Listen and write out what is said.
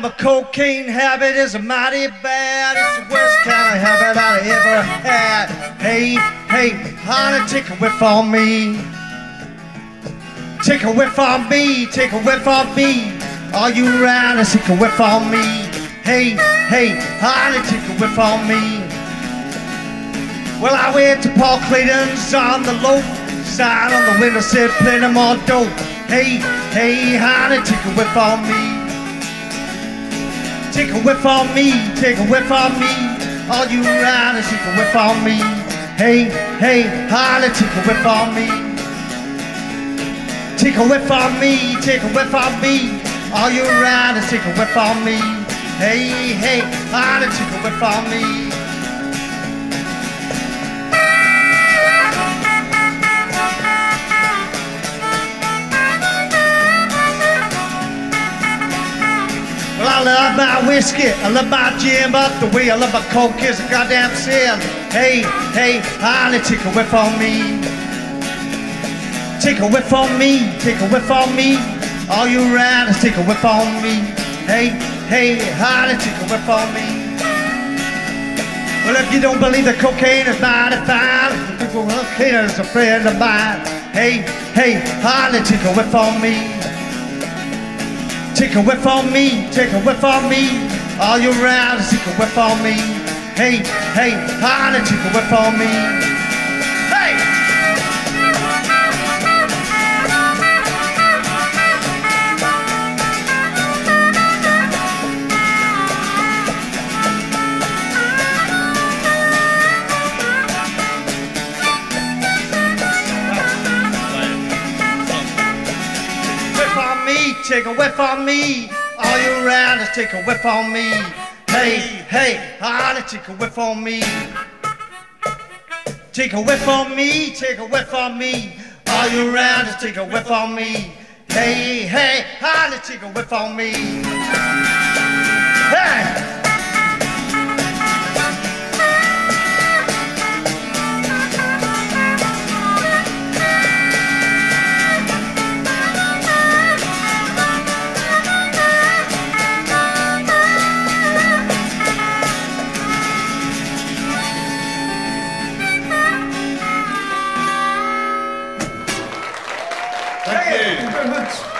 My cocaine habit is a mighty bad. It's the worst kind of habit I ever had. Hey, hey, honey, take a whiff on me. Take a whiff on me, take a whiff on me. Are you around? Take a whiff on me. Hey, hey, honey, take a whiff on me. Well, I went to Paul Clayton's on the low side on the window, said, no more dope. Hey, hey, honey, take a whiff on me. Take a whiff on me, take a whiff on me. All you riders, take a whiff on me. Hey, hey, honey, take a whiff on me. Take a whiff on me, take a whiff on me. All you riders, take a whiff on me. Hey, hey, honey, take a whiff on me. I love my whiskey, I love my gin, but the way I love my coke is a goddamn sin. Hey, hey, honey, take a whiff on me. Take a whiff on me, take a whiff on me. All you riders, take a whiff on me. Hey, hey, honey, take a whiff on me. Well, if you don't believe that cocaine is mighty fine, cocaine is a friend of mine. Hey, hey, honey, take a whiff on me. Take a whiff on me, take a whiff on me. All you around, take a whiff on me. Hey, hey, honey, take a whiff on me. On me, take a whiff on me. All you around, just take a whiff on me. Hey, hey, honey, take a whiff on me. Take a whiff on me, take a whiff on me. All you around, just take a whiff on me. Hey, hey, honey, take a whiff on me. Thank, Thank you. you very much.